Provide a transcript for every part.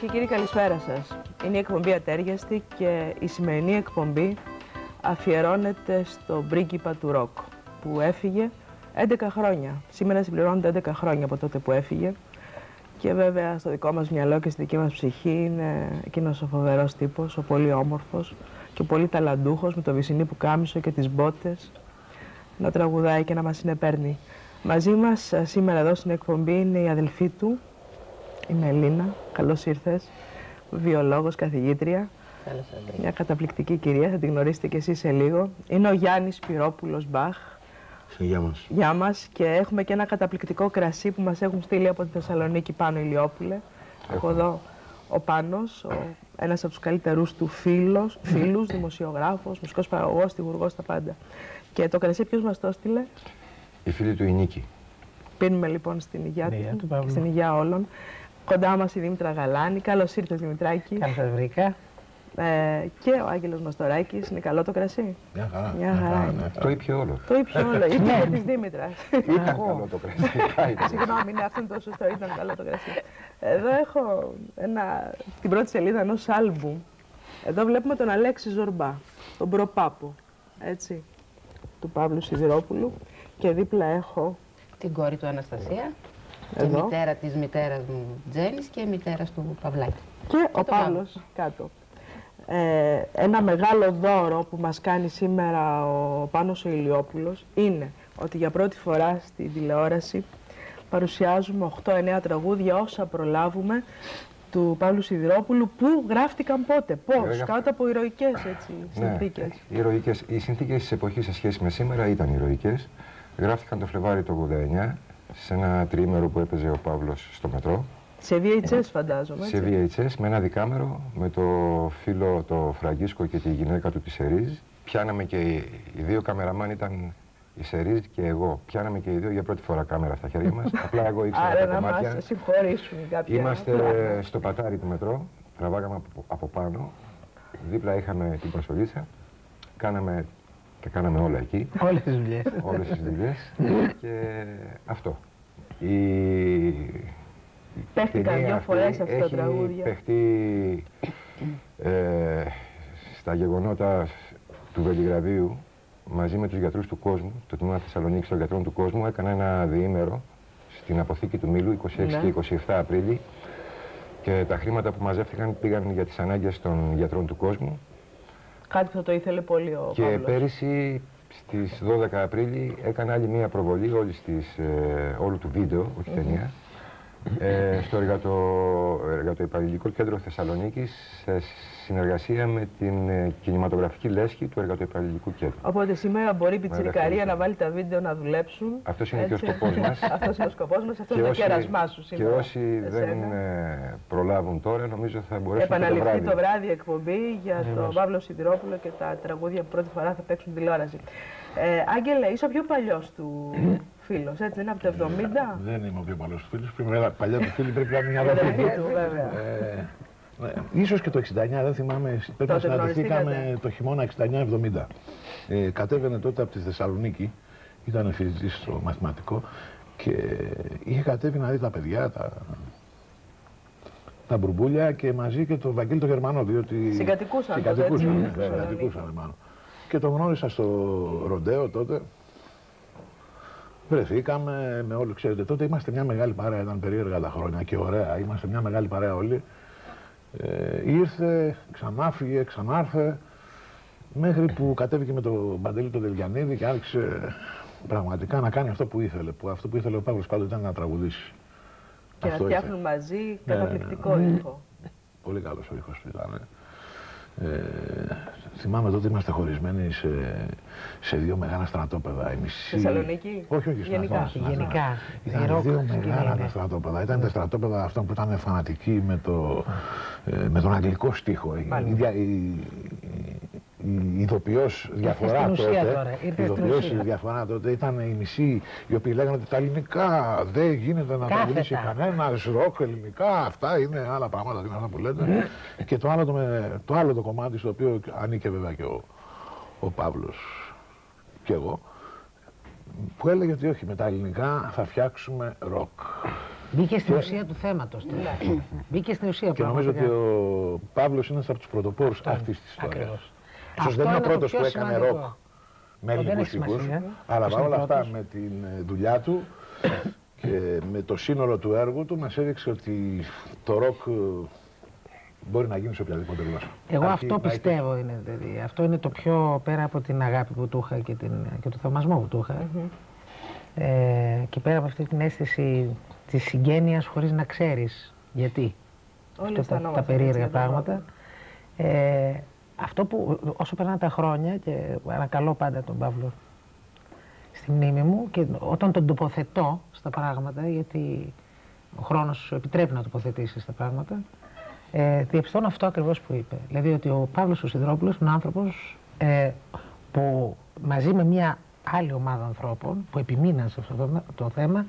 Κυρίε και κύριοι, καλησπέρα σας. Είναι η εκπομπή Ατέριαστη και η σημερινή εκπομπή αφιερώνεται στον πρίγκιπα του ροκ που έφυγε 11 χρόνια. Σήμερα συμπληρώνονται 11 χρόνια από τότε που έφυγε. Και βέβαια στο δικό μας μυαλό και στη δική μας ψυχή είναι εκείνος ο φοβερός τύπος, ο πολύ όμορφος και ο πολύ ταλαντούχος με το βυσινί που κάμισο και τις μπότες να τραγουδάει και να μας συνεπέρνει. Μαζί μας ε, σήμερα εδώ στην εκπομπή είναι η αδελφή του, η Μελίνα. Καλώς ήρθες. Βιολόγος, καθηγήτρια. Καλώς Μια καταπληκτική κυρία, θα την γνωρίσετε κι εσείς σε λίγο. Είναι ο Γιάννης Πυρόπουλος Μπαχ. Γεια μας. Γεια μας και έχουμε και ένα καταπληκτικό κρασί που μας έχουν στείλει από τη Θεσσαλονίκη πάνω Ηλιόπουλε. Από εδώ ο Πάνος, ο, ένας από τους καλύτερους του φίλους, φίλους δημοσιογράφος, μουσικός παραγωγός, στιγουργός, τα πάντα. Και το κρασί ποιος μας το έστειλε; Η φίλη του η Νίκη. Πίνουμε λοιπόν στην υγεία Στην υγεία του, του Παύλου. στην υγεία όλων. Κοντά μας η Δήμητρα Γαλάνη. Καλώς ήρθες Δημητράκη. Καλώς σας βρήκα. Ε, και ο Άγγελος Μαστοράκης. Είναι καλό το κρασί; Μια χαρά. Μια χαρά είναι. Το είπε όλο. Το ήπια όλο. Ήπια και της Δήμητρας. Ήταν καλό το κρασί. Συγγνώμη, ναι, αυτό είναι το σωστό. Ήταν καλό το κρασί. Εδώ έχω ένα, την πρώτη σελίδα ενός άλμπουμ. Εδώ βλέπουμε τον Αλέξη Ζορμπά, τον προπάπο, έτσι, του Παύλου Σιδηρόπουλου. Και δίπλα έχω Την κόρη του Αναστασία. Και Εδώ. μητέρα της μητέρας μου Τζένης και μητέρας του Παυλάκη. και ο το Παύλος κάτω. Ε, ένα μεγάλο δώρο που μας κάνει σήμερα ο Πάνος ο Ηλιόπουλος είναι ότι για πρώτη φορά στην τηλεόραση παρουσιάζουμε 8-9 τραγούδια όσα προλάβουμε του Παύλου Σιδηρόπουλου που γράφτηκαν πότε, πώς, Βέβαια. κάτω από ηρωικές έτσι, συνθήκες. Ναι, οι, ηρωικές, οι συνθήκες της εποχής σε σχέση με σήμερα ήταν ηρωικές. Γράφτηκαν το Φλεβάρι το 89 σε ένα τριήμερο που έπαιζε ο Παύλος στο μετρό. Σε VHS φαντάζομαι, Σε έτσι. VHS με ένα δικάμερο με το φίλο το Φραγκίσκο και τη γυναίκα του της Σερίζ. Πιάναμε και οι, οι δύο καμεραμάν ήταν η Σερίζ και εγώ. Πιάναμε και οι δύο για πρώτη φορά κάμερα στα χέρια μας. Απλά εγώ ήξερα Άρα τα να κομμάτια. μας συγχωρήσουν κάποια Είμαστε πλάνα. στο πατάρι του μετρό, τραβάγαμε από, από πάνω, δίπλα είχαμε την προσολίτσα, κάναμε και κάναμε όλα εκεί, Όλες τις δουλειές. όλες τις δουλειές και αυτό. Η, η Παίχτηκαν ταινία δύο αυτή φορές αυτά τα έχει τραγούδια. παιχτεί ε, στα γεγονότα του Βελιγραδίου μαζί με τους γιατρούς του κόσμου, το τμήμα Θεσσαλονίκης των γιατρών του κόσμου, έκανα ένα διήμερο στην αποθήκη του Μήλου 26 Ναι. και 27 Απρίλη και τα χρήματα που μαζεύτηκαν πήγαν για τις ανάγκες των γιατρών του κόσμου Κάτι που θα το ήθελε πολύ ο και Παύλος. πέρυσι στις 12 Απρίλη έκανα άλλη μία προβολή όλης της, ε, όλου του βίντεο, όχι ταινία, ε, στο εργατο, Εργατοϊπαλληλικό Κέντρο Θεσσαλονίκης σε συνεργασία με την ε, κινηματογραφική λέσχη του Εργατοϊπαλληλικού Κέντρου. Οπότε σήμερα μπορεί η πιτσιρικαρία ευχαριστώ. να βάλει τα βίντεο να δουλέψουν. Αυτός είναι και ο Έτσι. σκοπός μας. Αυτός είναι ο σκοπός μας, αυτός Και είναι το όσοι- κέρασμά σου Και σήμερα. όσοι δεν εσένα. ε, προλάβουν τώρα, νομίζω θα μπορέσουν και το Επαναληφθεί βράδυ. το βράδυ η εκπομπή για τον Παύλο Σιδηρόπουλο και τα τραγούδια που πρώτη φορά θα παίξουν τηλεόραση. Ε, Άγγελε, είσαι ο πιο παλιός του φίλος, έτσι δεν είναι από το 70. Δεν είμαι ο πιο παλιός φίλο. Παλιά του φίλη πρέπει να είναι μια Η αδερφή αδερφή. του, βέβαια. Ε, ναι, ίσως και το 69, δεν θυμάμαι, πρέπει να Τότε συναντηθήκαμε γνωριστήκατε. το χειμώνα 69-70. Ε, κατέβαινε τότε από τη Θεσσαλονίκη, ήταν φοιτητής στο μαθηματικό και είχε κατέβει να δει τα παιδιά, τα, τα μπουρμπούλια και μαζί και τον Βαγγέλη τον Γερμανό, διότι... Συγκατοικούσαν τότε, Συγκατοικούσαν, έτσι, ναι, στο βέβαια, Θεσσαλονίκη. συγκατοικούσαν μάλλον. Και τον γνώρισα στο Ροντέο τότε. Βρεθήκαμε με όλους, ξέρετε, τότε είμαστε μια μεγάλη παρέα, ήταν περίεργα τα χρόνια και ωραία, είμαστε μια μεγάλη παρέα όλοι. Ε, ήρθε, ξανάφυγε, ξανάρθε, μέχρι που κατέβηκε με τον Παντελή τον Δελγιανίδη και άρχισε πραγματικά να κάνει αυτό που ήθελε. Που αυτό που ήθελε ο Παύλος πάντοτε ήταν να τραγουδήσει. Και να Αυτό ήθελε. φτιάχνουν μαζί Ναι, ναι, ναι. καταπληκτικό ήχο. Πολύ καλός ο ήχος του ήταν. Ε, θυμάμαι τότε είμαστε χωρισμένοι σε, σε δύο μεγάλα στρατόπεδα. Η μισή... Θεσσαλονίκη; Όχι, όχι, στην Γενικά. Αθήνα, στην Αθήνα. Γενικά. Ήταν Η ροκ δύο σκηνή μεγάλα είναι. τα στρατόπεδα. Ήταν τα στρατόπεδα αυτά που ήταν φανατικοί με, το, ε, με τον αγγλικό στίχο. Η, Μάλιστα. η, δια- η, η ηθοποιός διαφορά στην ουσία τότε, τώρα, ήρθε η στην ηθοποιός ουσία. διαφορά τότε ήταν οι μισοί οι οποίοι λέγανε ότι τα ελληνικά δεν γίνεται να Κάθετα. τραγουδήσει κανένας ροκ ελληνικά, αυτά είναι άλλα πράγματα, τι είναι αυτά που λέτε. και το άλλο το, με- το άλλο το κομμάτι στο οποίο ανήκε βέβαια και ο, ο Παύλος και εγώ, που έλεγε ότι όχι, με τα ελληνικά θα φτιάξουμε ροκ. Μπήκε στην ουσία του θέματος τώρα. Ναι. Μπήκε στην ουσία Και νομίζω ότι πραγματικά. ο Παύλος είναι ένας από τους πρωτοπόρους αυτής της ιστορίας. Ακριβώς. Ίσως Αυτό δεν είναι ο είναι το πρώτος πιο που έκανε σημαντικό. ροκ με Δεν ελληνικούς έχει ήχους, σημασία. αλλά Ποιος παρόλα είναι αυτά πρώτος; με την ε, δουλειά του και με το σύνολο του έργου του μας έδειξε ότι το ροκ ε, μπορεί να γίνει σε οποιαδήποτε γλώσσα. Εγώ Αρκεί αυτό να έχει- πιστεύω είναι. Δηλαδή, αυτό είναι το πιο πέρα από την αγάπη που του είχα και, την, και το θαυμασμό που του είχα. Ε, και πέρα από αυτή την αίσθηση της συγγένειας χωρίς να ξέρεις γιατί. Όλοι αυτά τα, αισθανόμαστε τα περίεργα έτσι για τον πράγματα. Ε, αυτό που όσο περνάνε τα χρόνια και ανακαλώ πάντα τον Παύλο στη μνήμη μου και όταν τον τοποθετώ στα πράγματα, γιατί ο χρόνος σου επιτρέπει να τοποθετήσεις τα πράγματα, ε, διαπιστώνω αυτό ακριβώς που είπε. Δηλαδή ότι ο Παύλος ο Σιδρόπουλος είναι άνθρωπος ε, που μαζί με μια άλλη ομάδα ανθρώπων που επιμείναν σε αυτό το, το θέμα,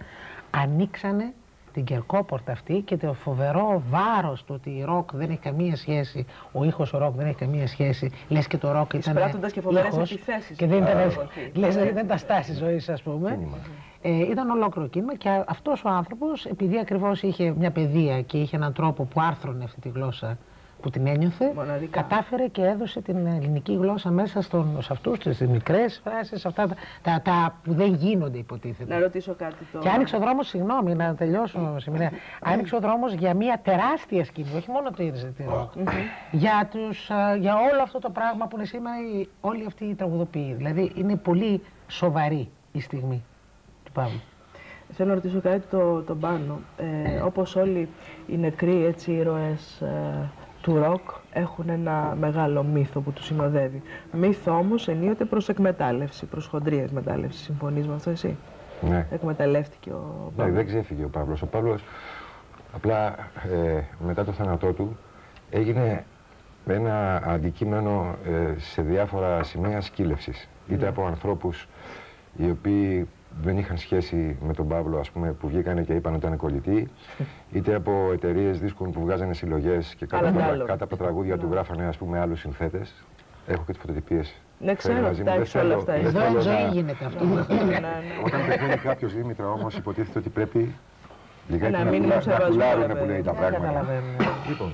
ανοίξανε την κερκόπορτα αυτή και το φοβερό βάρος του ότι η ροκ δεν έχει καμία σχέση, ο ήχος ο ροκ δεν έχει καμία σχέση, λες και το ροκ ήταν Εισπράττοντας και φοβερές ήχος επιθέσεις και δεν στην ήταν, εποχή. λες, δεν ήταν τα στάση ζωής ας πούμε. Ε, ήταν ολόκληρο κίνημα και αυτός ο άνθρωπος επειδή ακριβώς είχε μια παιδεία και είχε έναν τρόπο που άρθρωνε αυτή τη γλώσσα που την ένιωθε, Μοναδικά. κατάφερε και έδωσε την ελληνική γλώσσα μέσα στον, σε αυτούς τις μικρές φράσεις, αυτά τα, τα, τα που δεν γίνονται υποτίθεται. Να ρωτήσω κάτι τώρα. Και άνοιξε ο δρόμος, συγγνώμη να τελειώσω, Σιμινέα. Άνοιξε ο δρόμος για μια τεράστια σκηνή, όχι μόνο το είδε τη ροκ. για, τους, α, για όλο αυτό το πράγμα που είναι σήμερα η- όλοι αυτοί οι τραγουδοποιοί. Δηλαδή είναι πολύ σοβαρή η στιγμή του Παύλου. Θέλω να ρωτήσω κάτι το, τον Πάνο. Ε, όπως όλοι οι νεκροί έτσι, ήρωες ε, του ροκ έχουν ένα μεγάλο μύθο που τους συνοδεύει. Μύθο όμως ενίοτε προς εκμετάλλευση, προς χοντρή εκμετάλλευση. Συμφωνείς με αυτό εσύ; Ναι. Εκμεταλλεύτηκε ο Ναι, Παύλος. δεν ξέφυγε ο Παύλος. Ο Παύλος απλά ε, μετά το θάνατό του έγινε ένα αντικείμενο ε, σε διάφορα σημεία σκύλευσης. Είτε από ανθρώπους οι οποίοι δεν είχαν σχέση με τον Παύλο, ας πούμε, που βγήκανε και είπαν ότι ήταν κολλητοί, είτε από εταιρείες δίσκων που βγάζανε συλλογές και κάτω, Άλλα από, άλλο. κάτω από τραγούδια του γράφανε, ας πούμε, άλλους συνθέτες. Έχω και τις φωτοτυπίες. Ναι, ξέρω, φέρει μαζί μου. τα Δεν έχεις όλα θέλω- αυτά, δεν έχεις. Εδώ εν θέλω ζωή να- γίνεται αυτό. ναι, ναι. όταν πεθαίνει κάποιος Δήμητρα όμως, υποτίθεται ότι πρέπει λιγάκι Ένα να, μήνυμα πουλά, να σεβασμού, πουλάρουν ρε που λέει παιδί. τα Δεν πράγματα. καταλαβαίνω. Λοιπόν,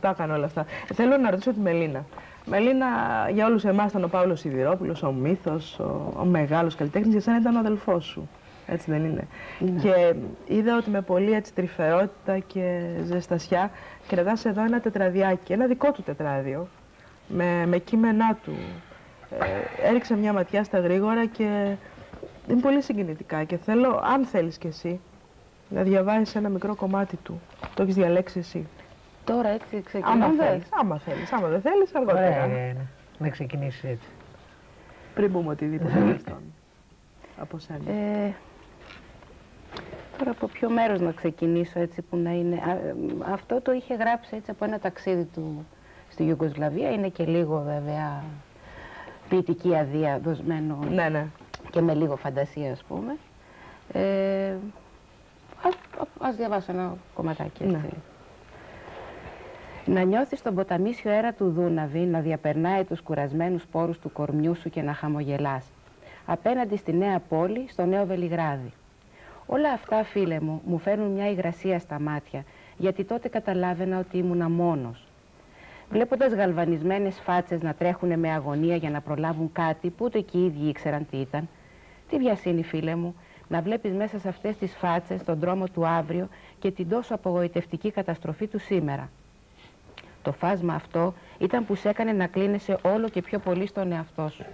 Τα έκανε όλα αυτά. Ε, Θέλω να ρωτήσω τη Μελίνα. Μελίνα, για όλους εμάς ήταν ο Παύλος Σιδηρόπουλος, ο μύθος, ο, ο μεγάλος καλλιτέχνης, για σένα ήταν ο αδελφός σου. Έτσι δεν είναι. Και είδα ότι με πολύ έτσι τρυφερότητα και ζεστασιά κρατάς εδώ ένα τετραδιάκι, ένα δικό του τετράδιο, με, με κείμενά του. Ε, έριξα μια ματιά στα γρήγορα και είναι πολύ συγκινητικά και θέλω, αν θέλεις κι εσύ, να διαβάσεις ένα μικρό κομμάτι του. Το έχεις διαλέξει εσύ. Τώρα έτσι Άμα ξεκινώντας. θέλεις, άμα θέλεις, άμα δεν θέλεις, αργότερα. Ωραία είναι να ξεκινήσεις έτσι. Πριν πούμε οτιδήποτε άλλο στον. Από σένα. Ε, τώρα από ποιο μέρος να ξεκινήσω έτσι που να είναι. Α, ε, αυτό το είχε γράψει έτσι από ένα ταξίδι του στη Ιουγκοσλαβία. Είναι και λίγο βέβαια ποιητική αδεία δοσμένο ναι, ναι. και με λίγο φαντασία ας πούμε. Ε, ας, ας διαβάσω ένα κομματάκι έτσι. Ναι. Να νιώθεις τον ποταμίσιο αέρα του Δούναβη να διαπερνάει τους κουρασμένους πόρους του κορμιού σου και να χαμογελάς. Απέναντι στη νέα πόλη, στο νέο Βελιγράδι. Όλα αυτά, φίλε μου, μου φέρνουν μια υγρασία στα μάτια, γιατί τότε καταλάβαινα ότι ήμουνα μόνος. Βλέποντας γαλβανισμένες φάτσες να τρέχουν με αγωνία για να προλάβουν κάτι που ούτε και οι ίδιοι ήξεραν τι ήταν, τι βιασύνη, φίλε μου, να βλέπεις μέσα σε αυτές τις φάτσες τον δρόμο του αύριο και την τόσο απογοητευτική καταστροφή του σήμερα. Το φάσμα αυτό ήταν που σε έκανε να κλείνεσαι όλο και πιο πολύ στον εαυτό σου.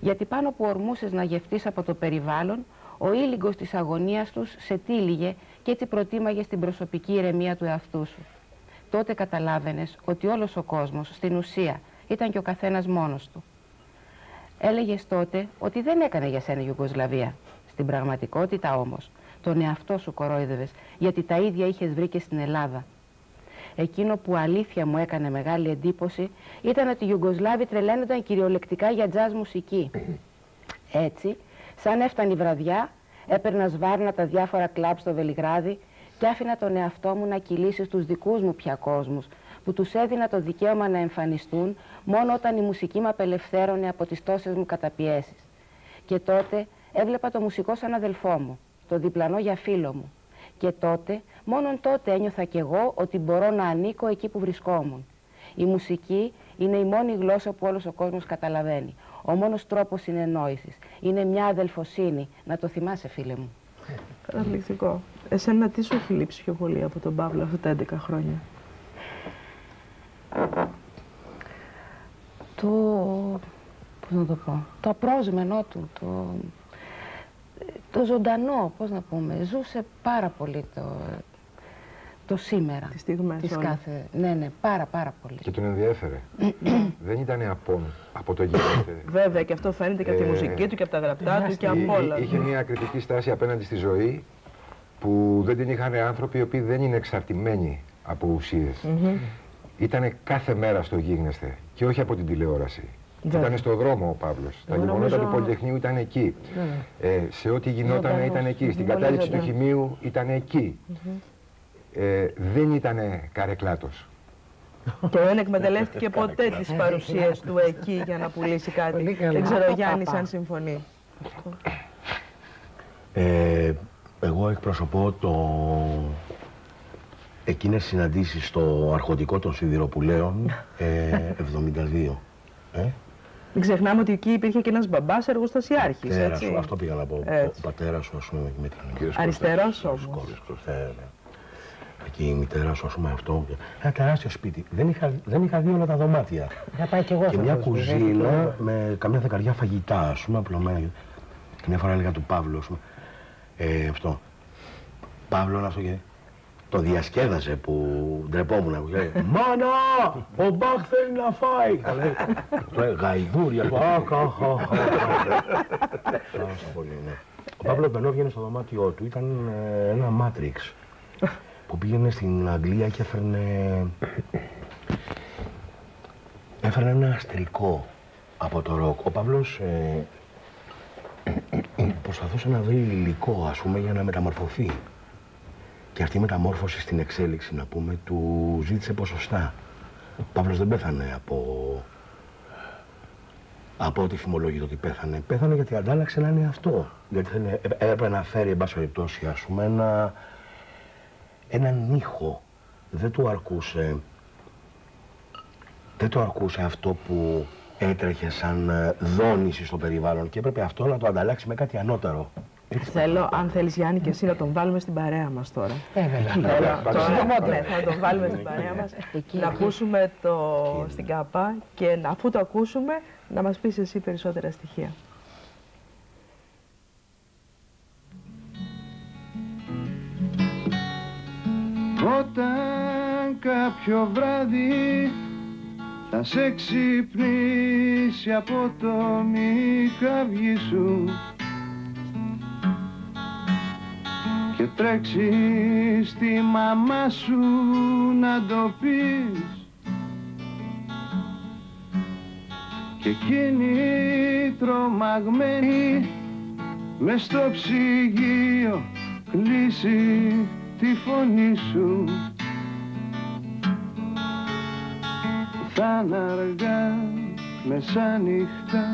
Γιατί πάνω που ορμούσες να γευτείς από το περιβάλλον, ο ήλιγκος της αγωνίας τους σε τύλιγε και έτσι προτίμαγες την προσωπική ηρεμία του εαυτού σου. Τότε καταλάβαινες ότι όλος ο κόσμος, στην ουσία, ήταν και ο καθένας μόνος του. Έλεγες τότε ότι δεν έκανε για σένα η Ιουγκοσλαβία. Στην πραγματικότητα όμως, τον εαυτό σου κορόιδευες, γιατί τα ίδια είχες βρει και στην Ελλάδα. Εκείνο που αλήθεια μου έκανε μεγάλη εντύπωση ήταν ότι οι Ιουγκοσλάβοι τρελαίνονταν κυριολεκτικά για τζάζ μουσική. Έτσι, σαν έφτανε η βραδιά, έπαιρνα σβάρνα τα διάφορα κλαμπ στο Βελιγράδι και άφηνα τον εαυτό μου να κυλήσει στους δικούς μου πια κόσμους, που τους έδινα το δικαίωμα να εμφανιστούν μόνο όταν η μουσική με απελευθέρωνε από τις τόσες μου καταπιέσεις. Και τότε έβλεπα το μουσικό σαν αδελφό μου, το διπλανό για φίλο μου. Και τότε, μόνον τότε ένιωθα κι εγώ ότι μπορώ να ανήκω εκεί που βρισκόμουν. Η μουσική είναι η μόνη γλώσσα που όλος ο κόσμος καταλαβαίνει. Ο μόνος τρόπος συνεννόησης. Είναι μια αδελφοσύνη. Να το θυμάσαι φίλε μου. Καταπληκτικό. Εσένα τι σου έχει λείψει πιο πολύ από τον Παύλο αυτά τα 11 χρόνια; Το... Πώς να το πω; Το απρόσμενό του. Το, το ζωντανό, πώς να πούμε. Ζούσε πάρα πολύ το, το σήμερα. Τις στιγμές Τις όλες. κάθε... Ναι, ναι, πάρα πάρα πολύ. Και τον ενδιέφερε. Δεν ήταν από, από το γίγνεσθε. Βέβαια και αυτό φαίνεται και από τη Ε, μουσική του και από τα γραπτά του και Εί- από όλα. Είχε μια κριτική στάση απέναντι στη ζωή που δεν την είχαν άνθρωποι οι οποίοι δεν είναι εξαρτημένοι από ουσίες. Ήτανε κάθε μέρα στο γίγνεσθε και όχι από την τηλεόραση. Βέβαια. Ήταν στο δρόμο ο Παύλος. Τα Εγώ γεγονότα νομίζω- του Πολυτεχνείου ήταν εκεί. Ε, σε ό,τι γινόταν Ζωντανός. ήταν εκεί. Στην Πολύ κατάληψη του ζωντανό. χημείου ήταν εκεί. Ε, δεν ήταν καρεκλάτος. Και δεν εκμεταλλεύτηκε ποτέ τις παρουσίες του εκεί για να πουλήσει κάτι. Πολύ καλά. Δεν ξέρω, Αυτό Γιάννη, παπά. αν συμφωνεί. Ε, εγώ εκπροσωπώ το... εκείνες συναντήσεις στο αρχοντικό των σιδηροπουλαίων ε, 72. Ε, Μην ξεχνάμε ότι εκεί υπήρχε και ένας μπαμπάς εργοστασιάρχης. πατέρας σου, αυτό πήγα να πω. Ο Έτσι. πατέρας σου, ας πούμε, με την Αριστερός Κώστας, όμως. Κώστας, Κώστας, ε, ναι. Εκεί η μητέρα σου, ας πούμε, αυτό. Ένα τεράστιο σπίτι. Δεν είχα, δεν είχα δει όλα τα δωμάτια. Θα πάει κι εγώ και σε μια αυτό το σπίτι, κουζίνα με καμιά δεκαριά φαγητά, ας πούμε, απλωμένα. Και μια φορά έλεγα του Παύλου, ας πούμε, ε, αυτό. Παύλο είναι αυτό και το διασκέδαζε που ντρεπόμουν. Που λέει, Μάνα! Ο Μπαχ θέλει να φάει! Θα λέει, του λέει, Γαϊδούρια. του, Αχ, αχ, αχ. Άρεσε πολύ, ναι. Ο Παύλο Μπενό βγαίνει στο δωμάτιό του. Ήταν ε, ένα μάτριξ που πήγαινε στην Αγγλία και έφερνε έφερε ένα αστρικό από το ροκ. Ο Παύλος ε, προσπαθούσε να βρει υλικό, ας πούμε, για να μεταμορφωθεί. Και αυτή η μεταμόρφωση στην εξέλιξη, να πούμε, του ζήτησε ποσοστά. Ο Παύλος δεν πέθανε από... Από ό,τι φημολογείται ότι πέθανε. Πέθανε γιατί αντάλλαξε έναν εαυτό. Γιατί θέλει- έ- έπρεπε να φέρει, εν πάση περιπτώσει, ας πούμε, ένα, έναν ήχο. Δεν του αρκούσε δεν το αρκούσε αυτό που έτρεχε σαν ε, δόνηση στο περιβάλλον και έπρεπε αυτό να το ανταλλάξει με κάτι ανώτερο. Έτσι Θέλω, αν θέλεις Γιάννη και εσύ, να τον βάλουμε στην παρέα μας τώρα. Ε, βέβαια. Θέλω, πάμε. τώρα, ναι, θα τον βάλουμε στην παρέα μας. Εκεί, να εκεί. ακούσουμε το στην καπά και να- αφού το ακούσουμε, να μας πεις εσύ περισσότερα στοιχεία. Όταν κάποιο βράδυ θα σε ξυπνήσει από το μηχαυγί σου και τρέξει στη μαμά σου να το πεις. Και εκείνη τρομαγμένη μες στο ψυγείο κλείσει τη φωνή σου. Θα είναι αργά μεσάνυχτα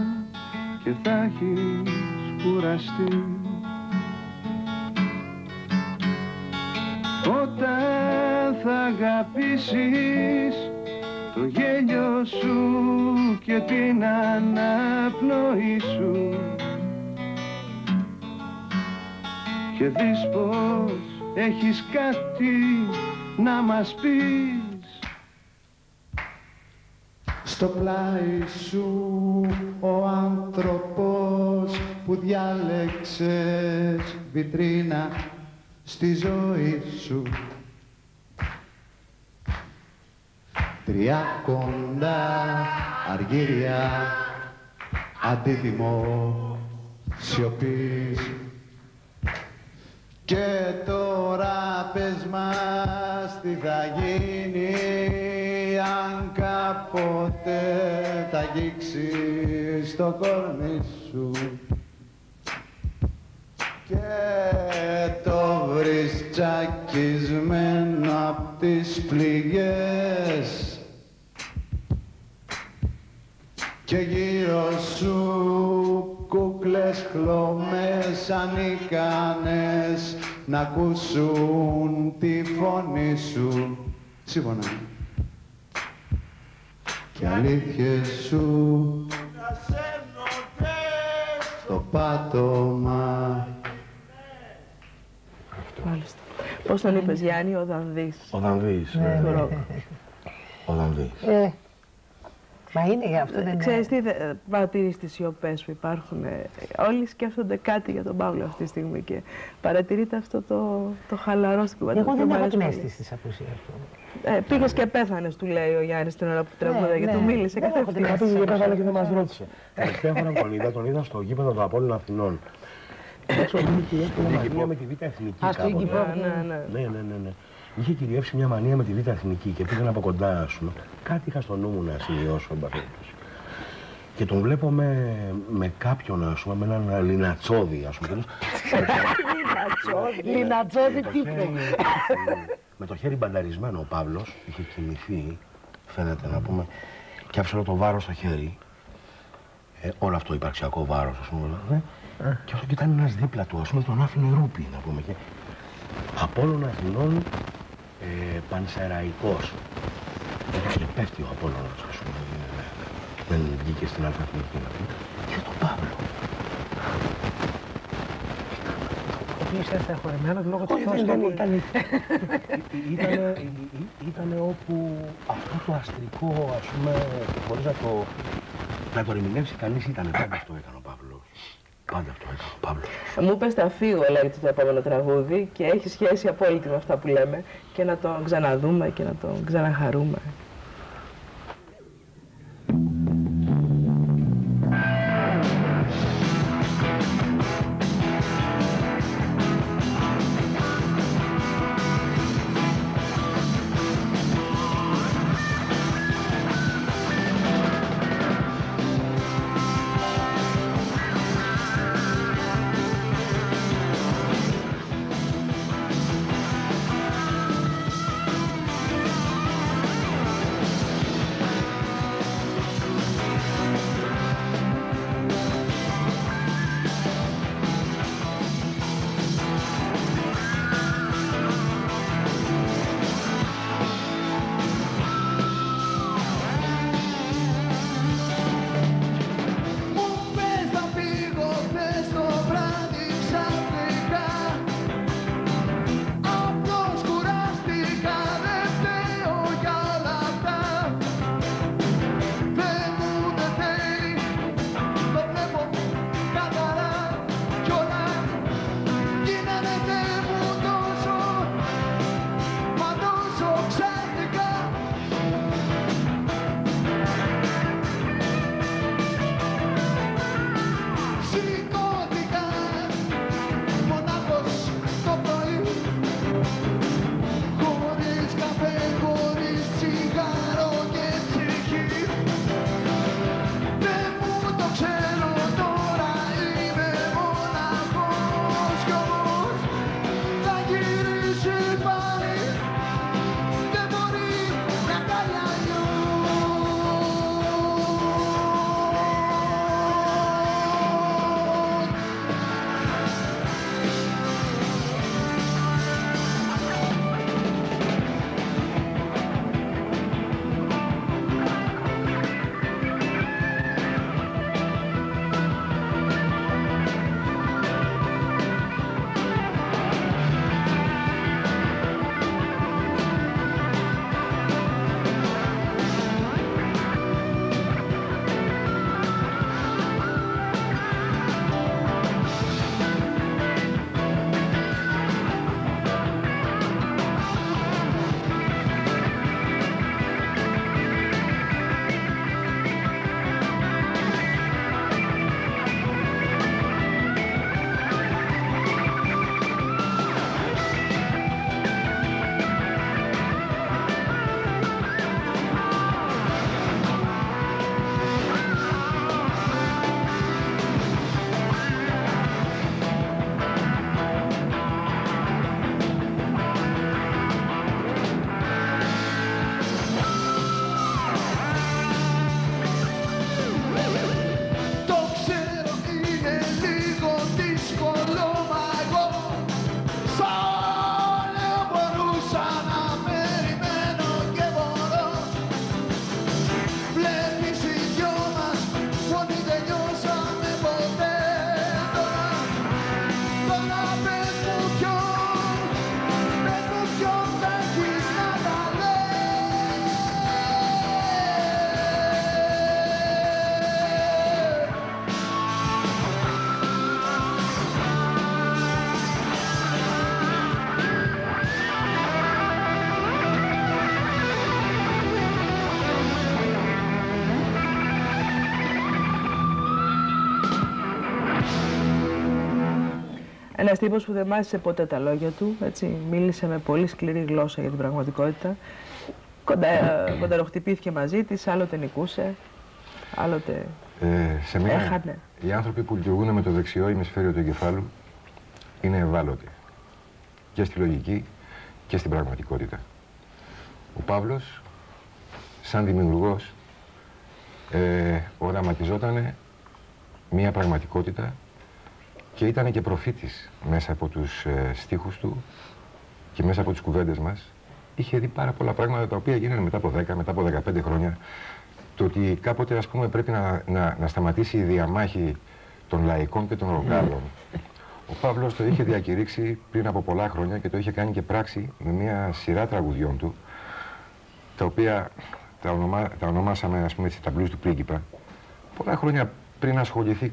και θα έχεις κουραστεί Όταν θα αγαπήσεις το γέλιο σου και την αναπνοή σου και δεις πως έχεις κάτι να μας πεις. Στο πλάι σου ο άνθρωπος που διάλεξες βιτρίνα στη ζωή σου. Τρία κοντά αργύρια αντίτιμο σιωπής. Και τώρα πες μας τι θα γίνει αν κάποτε θα αγγίξεις στο κορμί σου τσακισμένο απ' τις πληγές και γύρω σου κούκλες χλωμές ανίκανες να ακούσουν τη φωνή σου. Σύμφωνα. Και αλήθειες σου στο πάτωμα. Μάλιστα. Πώς τον είπες Γιάννη, ο Δανδής. Ο Δανδύης. Ναι, του ε, ροκ. Ο Δανδύης. Ε, μα είναι για αυτό δεν είναι. Ξέρεις τι, δε- παρατηρείς τις σιωπές που υπάρχουν. ε, Όλοι σκέφτονται κάτι για τον Παύλο αυτή τη στιγμή και παρατηρείται αυτό το, το χαλαρό στην κουβέντα. Εγώ το δεν οποίο μου έχω την αρέσει πολύ. αίσθηση της απουσίας του. Ε, πήγες και πέθανες, του λέει ο Γιάννης την ώρα που τραγούδα και ναι. του μίλησε Δεν έχω την κατευθείαν. αίσθηση. Πήγε πέθανε και δεν μας ρώτησε. Τελευταία φορά που τον είδα, τον είδα στο γήπεδο του Απόλλων Αθηνών. Έξω είχε κυριεύσει μια μανία με τη Β' Εθνική. Α, στο κάποτε. Ίγκυπο. Ναι, ναι, ναι. Ναι, ναι, ναι, ναι. Είχε κυριεύσει μια μανία με τη Β' Εθνική και πήγαινα από κοντά, ας πούμε. Κάτι είχα στο νου μου να σημειώσω, εν πάση περιπτώσει. Και τον βλέπω με, με κάποιον, ας πούμε, με έναν λινατσόδι, ας πούμε. Λινατζόδι Με το τύπου. χέρι- με το χέρι μπανταρισμένο ο Παύλος, είχε κοιμηθεί, φαίνεται να πούμε, και άφησε όλο το βάρος στο χέρι. Ε, όλο αυτό το υπαρξιακό βάρος, ας πούμε. Ναι. Και όσο ήταν ένας δίπλα του, ας πούμε, τον άφηνε ρούπι, να πούμε. Και... Απόλλων Αθηνών, ε, πανσεραϊκός. Και πέφτει ο Απόλλωνας, ας πούμε. ε, Δεν βγήκε στην αλφαθμική να πει. Και τον Παύλο. Ο οποίος ήταν στεναχωρημένος λόγω του Όχι, πώς δεν το ήταν. έκανε. Ήτανε, ήτανε όπου αυτό το αστρικό, ας πούμε, χωρίς να το, να το ερμηνεύσει κανείς, ήταν πάντα αυτό έκανε ο Παύλος. Πάντα αυτό έκανε ο Παύλος. Μου είπες θα φύγω, λέγεται το επόμενο τραγούδι και έχει σχέση απόλυτη με αυτά που λέμε και να τον ξαναδούμε και να τον ξαναχαρούμε. Ένας τύπος που δεν μάθησε ποτέ τα λόγια του, έτσι, μίλησε με πολύ σκληρή γλώσσα για την πραγματικότητα. Κοντα, κοντεροχτυπήθηκε μαζί της, άλλοτε νικούσε, άλλοτε Ε, σε μένα, έχανε. οι άνθρωποι που λειτουργούν με το δεξιό ημισφαίριο του εγκεφάλου είναι ευάλωτοι. Και στη λογική και στην πραγματικότητα. Ο Παύλος, σαν δημιουργός, ε, οραματιζόταν μία πραγματικότητα και ήταν και προφήτης μέσα από τους ε, στίχους του και μέσα από τις κουβέντες μας. Είχε δει πάρα πολλά πράγματα τα οποία γίνανε μετά από 10, μετά από 15 χρόνια. Το ότι κάποτε ας πούμε πρέπει να, να, να σταματήσει η διαμάχη των λαϊκών και των ροκάλων. Ο Παύλος το είχε διακηρύξει πριν από πολλά χρόνια και το είχε κάνει και πράξη με μια σειρά τραγουδιών του τα οποία τα, ονομα, τα ονομάσαμε ας πούμε έτσι, τα blues του πρίγκιπα πολλά χρόνια πριν ασχοληθεί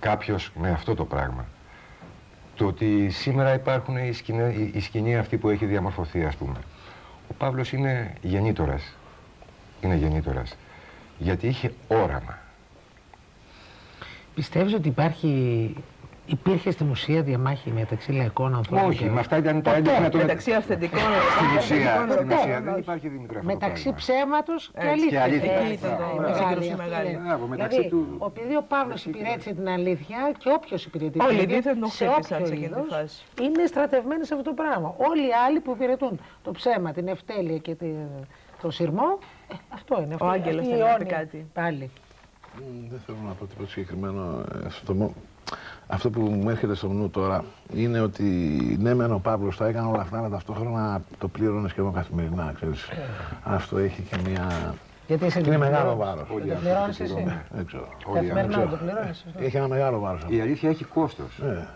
κάποιος με αυτό το πράγμα. Το ότι σήμερα υπάρχουν οι, σκηνέ, η, η σκηνή αυτή που έχει διαμορφωθεί ας πούμε. Ο Παύλος είναι γεννήτορας. Είναι γεννήτορας. Γιατί είχε όραμα. Πιστεύεις ότι υπάρχει, υπήρχε στην ουσία διαμάχη μεταξύ λαϊκών ανθρώπων Όχι, και- με αυτά ήταν τα Ποτέ. έντυπα των... Μεταξύ αυθεντικών Στην ουσία, αυθεντικών στην ουσία ροκάλων, δεν όχι. υπάρχει Δημήτρη αυτό το Μεταξύ πράγμα. ψέματος και Έτσι, αλήθειας. και αλήθειας. Ε, Εκεί ήταν το- η η μεγάλη σύγκρουση αυτή μεγάλη. είναι. Μπράβο, μεταξύ Δηλαδή, του- επειδή ο Παύλος υπηρέτησε την αλήθεια και όποιος υπηρετεί Όλοι την αλήθεια, δίθεν τον σε χτύπησαν όποιο σε εκείνη τη είδος, φάση. είναι στρατευμένοι σε αυτό το πράγμα. Όλοι οι άλλοι που υπηρετούν το ψέμα, την ευτέλεια και τη, το σειρμό, ε, αυτό είναι. Ο αυτή- Άγγελος αυτή η θέλει να πει αιώνια κάτι. Πάλι. Μ, Δεν θέλω να πω τίποτα συγκεκριμένο. Ε, στο μο- Αυτό που μου έρχεται στο νου τώρα είναι ότι ναι, μεν ο Παύλος τα έκανε όλα αυτά, αλλά ταυτόχρονα το πλήρωνες σχεδόν καθημερινά. Ξέρεις. Αυτό έχει και μια. Γιατί είσαι Και είναι μεγάλο πληρώνεις. βάρος. Όλοι οι Το άνθρωποι πληρώνεις το εσύ. πληρώνουν. Δεν ξέρω. Όλοι οι Καθημερινά άνθρωποι. το πληρώνεις. Έχει ένα μεγάλο βάρος. Η αλήθεια έχει κόστος. Ε,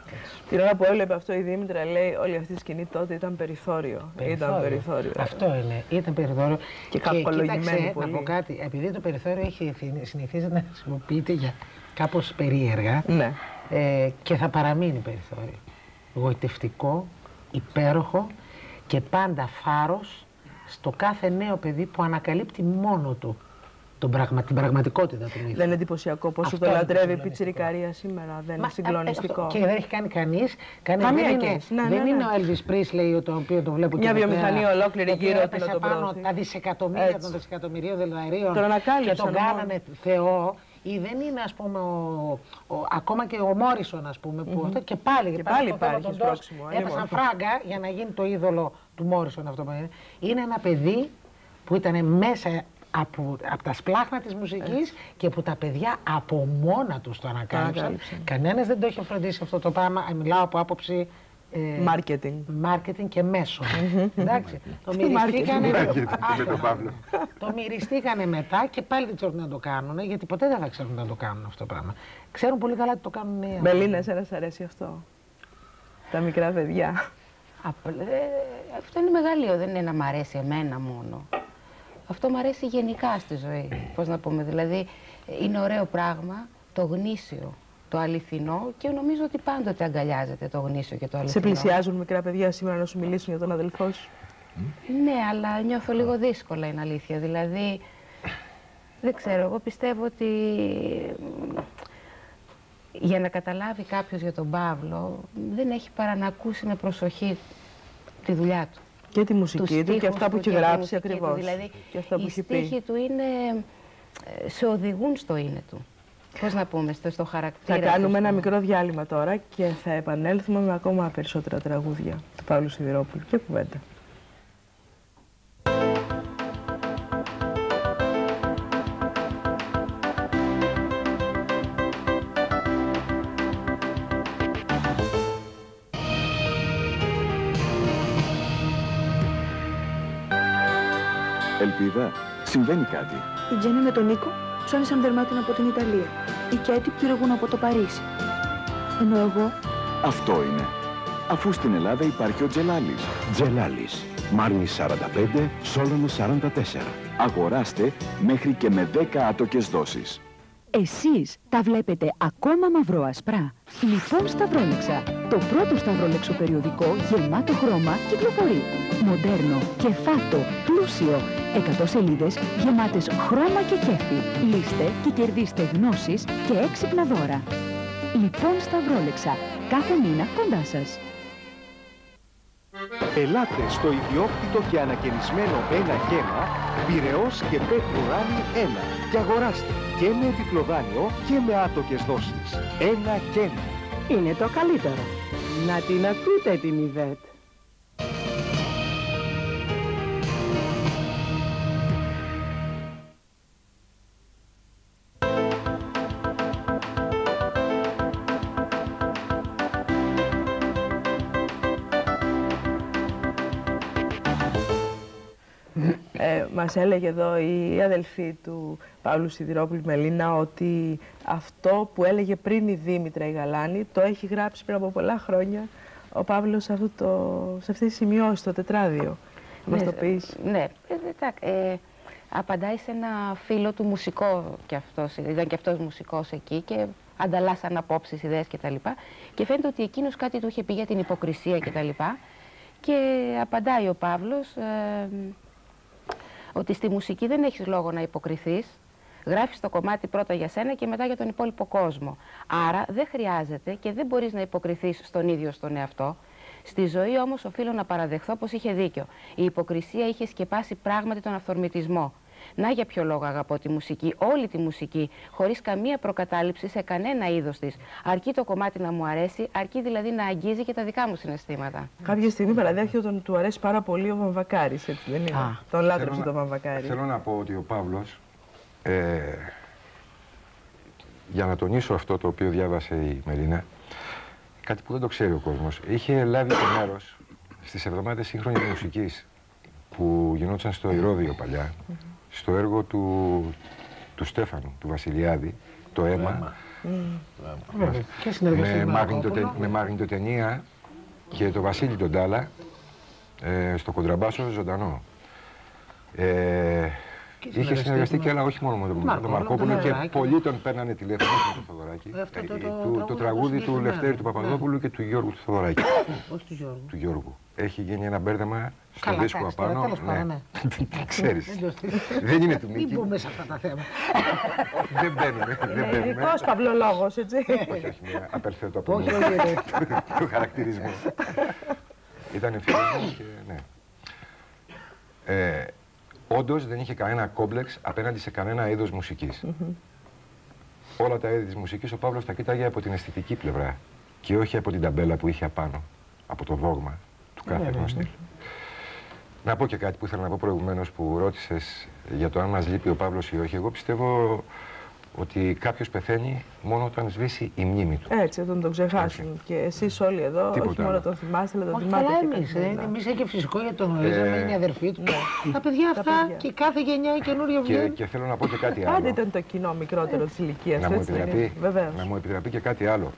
Την ώρα που έβλεπε αυτό η Δήμητρα λέει όλη αυτή η σκηνή τότε ήταν περιθώριο. Ήταν περιθώριο. Αυτό είναι. Ήταν περιθώριο. Και κακολογημένη κοίταξε, πολύ. να πω κάτι. Επειδή το περιθώριο έχει συνηθίζει να χρησιμοποιείται για κάπως περίεργα Ναι. Ε, και θα παραμείνει περιθώριο. Γοητευτικό, υπέροχο και πάντα φάρος στο κάθε νέο παιδί που ανακαλύπτει μόνο του τον πραγμα, την πραγματικότητα του μύθου. Δεν είναι εντυπωσιακό πόσο Αυτό το είναι λατρεύει η συγκλονιστικό. πιτσιρικαρία σήμερα. Δεν Μα, είναι συγκλονιστικό. ε, αυτό- Και δεν έχει κάνει κανείς. Κανείς, Καμία δεν είναι, κίνηση. Ναι, δεν ναι, ναι. είναι ο Elvis Presley το οποίο το βλέπω Μια και εδώ βιομηχανία πέρα, ολόκληρη το οποίο γύρω του έπεσε να τον πάνω προωθεί. τα δισεκατομμύρια Έτσι. των δισεκατομμυρίων δολαρίων Τον και ανακάλυψαν τον μόνο. κάνανε Θεό. Ή δεν είναι, ας πούμε, ο, ο- ακόμα και ο Μόρισον, ας πούμε, που αυτό και πάλι, Και πάνω πάλι στο θέμα υπάρχει των σπρώξιμο, Doors, αλλήμον. Έπεσαν φράγκα για να γίνει το είδωλο του Μόρισον αυτό που είναι. Είναι ένα παιδί που ήταν μέσα από, από τα σπλάχνα της μουσικής και που τα παιδιά από μόνα τους το ανακάλυψαν. ανακάλυψαν. Κανένας δεν το έχει φροντίσει αυτό το πράγμα. Ε, Μιλάω από άποψη ε, Μάρκετινγκ. marketing και μέσο. Εντάξει. το Τι μυριστήκανε, marketing, Με τον Παύλο. το μυριστήκανε μετά και πάλι δεν ξέρουν να το κάνουν, γιατί ποτέ δεν θα ξέρουν να το κάνουν αυτό το πράγμα. Ξέρουν πολύ καλά ότι το κάνουν νέοι άνθρωποι. Μπελίνα, εσένα σ' αρέσει αυτό; Τα μικρά παιδιά. Απλ- ε, αυτό είναι μεγαλείο, δεν είναι να μ' αρέσει εμένα μόνο. Αυτό μ' αρέσει γενικά στη ζωή. Πώς να πούμε, δηλαδή είναι ωραίο πράγμα το γνήσιο, το αληθινό και νομίζω ότι πάντοτε αγκαλιάζεται το γνήσιο και το Σε αληθινό. πλησιάζουν μικρά παιδιά σήμερα να σου μιλήσουν για τον αδελφό σου; Ναι, αλλά νιώθω λίγο δύσκολα είναι αλήθεια. Δηλαδή, δεν ξέρω, εγώ πιστεύω ότι μ, για να καταλάβει κάποιος για τον Παύλο δεν έχει παρά να ακούσει με προσοχή τη δουλειά του. Και τη μουσική Τους του και στίχους αυτά που του έχει και τη γράψει μουσική του. ακριβώς. Δηλαδή, Και αυτά που οι έχει πει. στίχοι του είναι, ε, σε οδηγούν στο είναι του. Πώς να πούμε, στο, στο χαρακτήρα Θα τους, κάνουμε ένα στο- μικρό διάλειμμα τώρα και θα επανέλθουμε με ακόμα περισσότερα τραγούδια του Παύλου Σιδηρόπουλου και κουβέντα. Ελπίδα, συμβαίνει κάτι. Η Τζέννη με τον Νίκο ψώνισαν δερμάτινα από την Ιταλία. Η Κέτι πυρογούν από το Παρίσι. Ενώ εγώ Αυτό είναι. Αφού στην Ελλάδα υπάρχει ο Τζελάλης. Τζελάλης. Μάρνη 45, Σόλωνο 44. Αγοράστε μέχρι και με 10 άτοκες δόσεις. Εσείς τα βλέπετε ακόμα μαυρό-ασπρά. Λοιπόν Σταυρόλεξα, το πρώτο σταυρόλεξο περιοδικό γεμάτο χρώμα κυκλοφορεί. Μοντέρνο, κεφάτο, πλούσιο. 100 σελίδες γεμάτες χρώμα και κέφι. Λύστε και κερδίστε γνώσεις και έξυπνα δώρα. Λοιπόν Σταυρόλεξα, Κάθε μήνα κοντά σας. Ελάτε στο ιδιόκτητο και ανακαινισμένο ένα γέμα Πυραιός και Πέτρου Ράνι 1 και αγοράστε και με επιπλοδάνιο και με άτοκες δόσεις. Ένα και ένα. Είναι το καλύτερο. Να την ακούτε την Ιβέτ. Μας έλεγε εδώ η αδελφή του Παύλου Σιδηρόπουλου Μελίνα ότι αυτό που έλεγε πριν η Δήμητρα η Γαλάνη το έχει γράψει πριν από πολλά χρόνια ο Παύλος σε, αυτό το, σε αυτή τη σημειώση, το τετράδιο. Ναι, μας το πεις. Ναι, ε, εντάξει, ε, απαντάει σε ένα φίλο του μουσικό κι αυτός, ήταν και αυτός μουσικός εκεί και ανταλλάσσαν απόψεις, ιδέες κτλ. Και, και φαίνεται ότι εκείνος κάτι του είχε πει για την υποκρισία κτλ. Και, και απαντάει ο Παύλος ε, ότι στη μουσική δεν έχεις λόγο να υποκριθείς, γράφεις το κομμάτι πρώτα για σένα και μετά για τον υπόλοιπο κόσμο. Άρα δεν χρειάζεται και δεν μπορείς να υποκριθείς στον ίδιο στον εαυτό. Στη ζωή όμως οφείλω να παραδεχθώ πως είχε δίκιο. Η υποκρισία είχε σκεπάσει πράγματι τον αυθορμητισμό. Να για ποιο λόγο αγαπώ τη μουσική, όλη τη μουσική, χωρίς καμία προκατάληψη σε κανένα είδος της. Αρκεί το κομμάτι να μου αρέσει, αρκεί δηλαδή να αγγίζει και τα δικά μου συναισθήματα. Κάποια στιγμή παραδέχεται ότι του αρέσει πάρα πολύ ο Βαμβακάρης, έτσι δεν είναι; Α, τον λάτρεψε τον Βαμβακάρη. Θέλω να πω ότι ο Παύλος. Ε, για να τονίσω αυτό το οποίο διάβασε η Μελίνα, κάτι που δεν το ξέρει ο κόσμος, είχε λάβει το μέρος στις εβδομάδες σύγχρονης μουσικής που γινόταν στο Ηρώδιο παλιά, στο έργο του, του Στέφανου, του Βασιλιάδη, το αίμα. με, μαγνητοτενία και το Βασίλη τον Τάλα ε, στο κοντραμπάσο ζωντανό. Ε, είχε συνεργαστεί και άλλα όχι μόνο με τον Μαρκόπουλο και πολλοί τον παίρνανε τηλέφωνο με τον Θοδωράκη. Ε, το, τραγούδι του Λευτέρη του Παπαδόπουλου και του Γιώργου του Θοδωράκη. Όχι του Γιώργου. Του Γιώργου. Έχει γίνει ένα μπέρδεμα στο δίσκο απάνω. Ναι. ναι. Ξέρεις. Δεν είναι του Μίκη. Μην μπούμε σε αυτά τα θέματα. Δεν μπαίνουμε. Είναι ειδικός παυλολόγος, έτσι. Όχι, όχι, μια απελθέτω από του χαρακτηρισμού. Ήταν φίλος μου και ναι. Ε, Όντως δεν είχε κανένα κόμπλεξ απέναντι σε κανένα είδος μουσικής. Όλα τα είδη της μουσικής ο Παύλος τα κοίταγε από την αισθητική πλευρά και όχι από την ταμπέλα που είχε απάνω, από το δόγμα του κάθε ναι, γνωστή. Να πω και κάτι που ήθελα να πω προηγουμένως που ρώτησες για το αν μας λείπει ο Παύλος ή όχι. Εγώ πιστεύω ότι κάποιος πεθαίνει μόνο όταν σβήσει η μνήμη του. Έτσι, όταν τον ξεχάσουν. Και εσείς όλοι εδώ, Τίποτα όχι μόνο τον θυμάστε, αλλά τον όχι θυμάστε. Καλά, εμείς. Εμείς έχει και φυσικό γιατί τον γνωρίζαμε, ε... είναι η αδερφή του. Ναι. Τα παιδιά αυτά τα παιδιά. και κάθε γενιά η καινούργια βγαίνει. Και, και θέλω να πω και κάτι άλλο. Πάντα ήταν το κοινό μικρότερο της ηλικίας. Να, μου επιτραπεί, να μου επιτραπεί και κάτι άλλο.